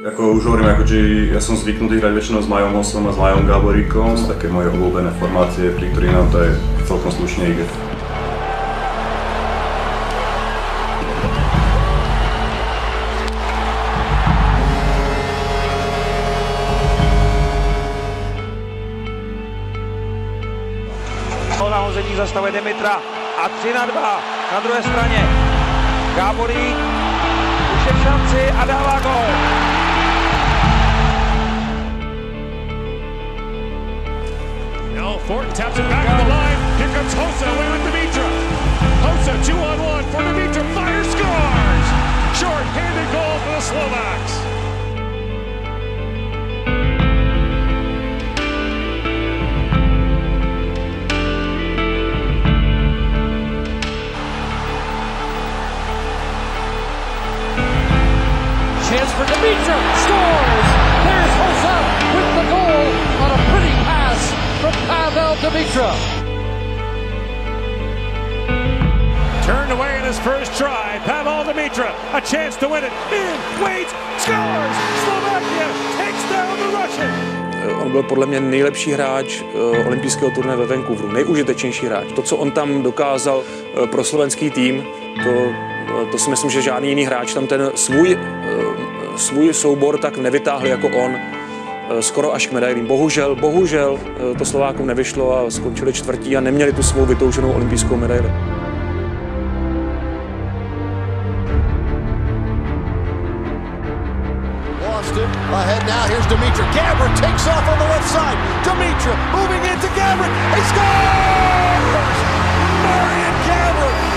Ako už hovorím, ako, že ja som zvyknutý hrať väčšinou s Majom Hosom a s Majom Gáboríkom, z také moje obľúbené formácie, pri ktorých nám to je celkom slušne ide. Nahození zastavuje Dimitra a 3 na 2 na druhé straně. Gáborík už je v šanci a dává gol. Fortin taps it back on the line. Here comes Hosa away with Dimitra. Hosa two on one for Dimitra. Fire scores! Dimitra. Turned away in his first try. Pavel Dimitra, a chance to win it. In, waits, scores! Slovakia takes down the Russian. On byl podle mě nejlepší hráč eh, olympijského turné ve Vancouveru, nejužitečnější hráč. To, co on tam dokázal eh, pro slovenský tým, to, eh, to si myslím, že žádný jiný hráč tam ten svůj, svůj soubor tak nevytáhl jako on skoro až k medailím. Bohužel, bohužel to Slovákům nevyšlo a skončili čtvrtí a neměli tu svou vytouženou olympijskou medaili. Ahead now. Here's takes off on the left side. Moving into. He scores! Marion.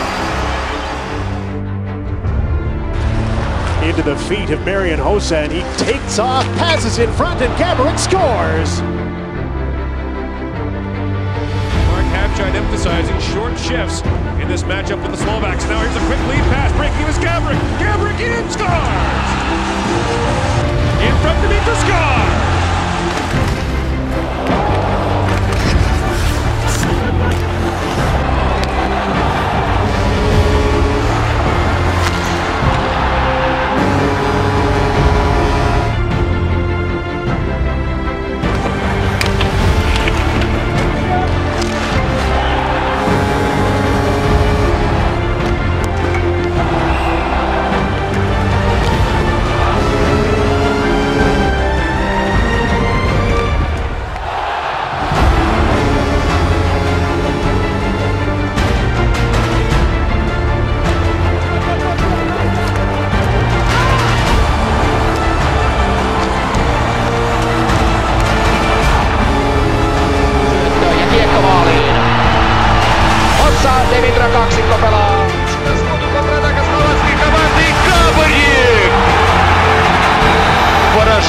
Into the feet of Marian Hosa, and he takes off, passes in front, and Gaborik scores. Mark Habchide emphasizing short shifts in this matchup with the Slovaks. Now here's a quick lead pass, breaking was. Gaborik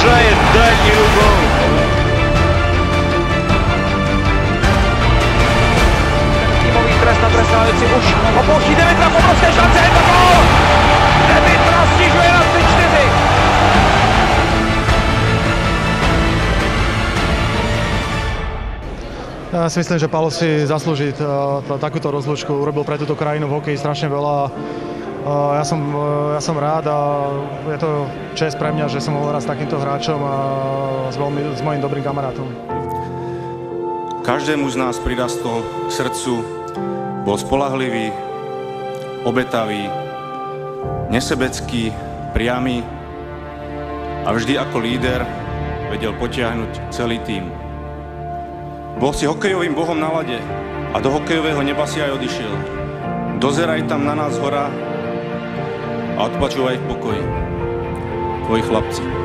Israel done you wrong. Týmový trest opouští Demitra v obrovské šance, je na si myslím, že Palo si zasloužit eh, takovou rozlučku. Urobil pro tuto krajinu v hokeji strašně veľa Ja, som, uh, ja som rád a je to čest pre mňa, že mohol hrať s takýmto hráčom a s, veľmi, s mojim dobrým kamarátom. Každému z nás prirastol k srdcu, bol spolahlivý, obetavý, nesebecký, priamy a vždy ako líder vedel potiahnuť celý tým. Bol si hokejovým bohom na lade a do hokejového neba si aj odišiel. Dozeraj tam na nás hora a odpočúvaj v pokoji. Tvoji chlapci.